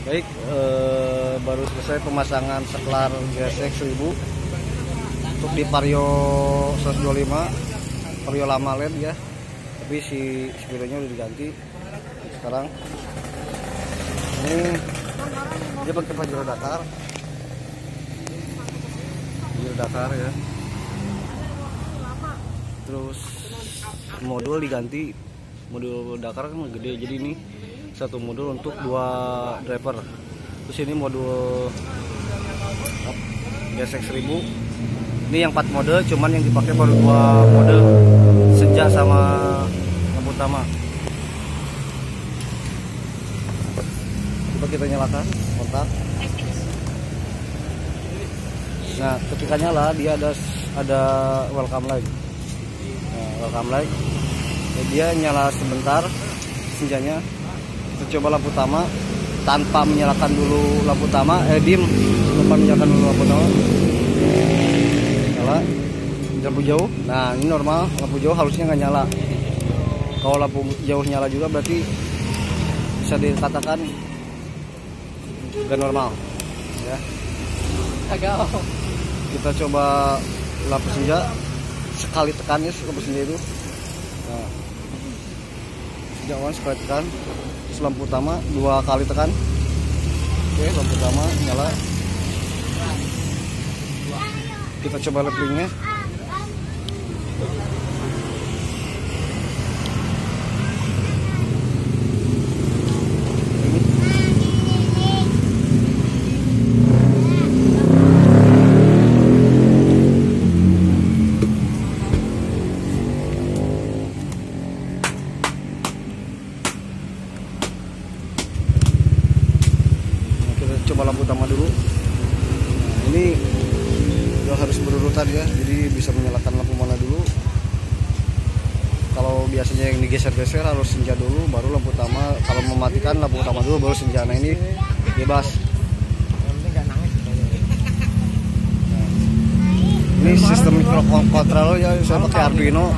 Baik, eh, baru selesai pemasangan seklar gesek 1000 untuk di Vario 125 Vario lama LED ya. Tapi si spidolnya udah diganti. Sekarang. Ini dia pakai Pajero Dakar Pajero Dakar ya. Terus modul diganti. Modul Dakar kan gede jadi ini satu modul untuk dua driver. Terus ini modul gesek 1000 ini yang 4 mode cuman yang dipakai baru dua mode senja sama lampu utama. Coba kita nyalakan kontak nah ketika nyala dia ada ada welcome light. Nah, welcome light. Dia nyala sebentar senjanya. Kita coba lampu utama tanpa menyalakan dulu lampu utama. Eh dim tanpa menyalakan dulu lampu utama. Nyala. Lampu jauh. Nah ini normal. Lampu jauh harusnya nggak nyala. Kalau lampu jauh nyala juga berarti bisa dikatakan nggak normal. Ya. Agak. kita coba lampu senja. Sekali tekan ya lampu senja itu. Nah on sekali tekan. Lampu utama dua kali tekan. Oke lampu utama nyala. Kita coba leplingnya Nah, kita coba lampu utama dulu. Nah, ini dia harus berurutan ya jadi bisa menyalakan lampu mana dulu. Kalau biasanya yang digeser-geser harus senja dulu baru lampu utama. Kalau mematikan lampu utama dulu baru senja. Nah ini bebas. Nangis. ini sistem microcontroller ya saya pakai Arduino.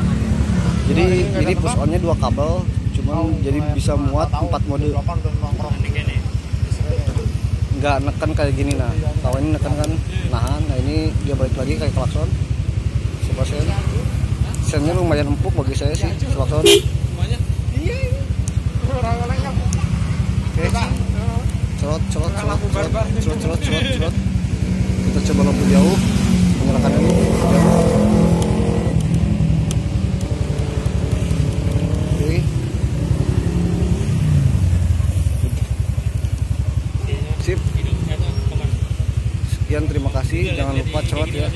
Jadi ini push onnya dua kabel cuman jadi bisa muat empat mode nggak neken kayak gini nah. Kalau ini neken kan nahan nah ini dia balik lagi kayak klakson. Coba sen sennya lumayan empuk bagi saya sih klakson. Oke. Cerot cerot cerot cerot cerot cerot cerot kita coba lampu jauh. Menyalakan ini. jauh sip sekian terima kasih jangan lupa cerot ya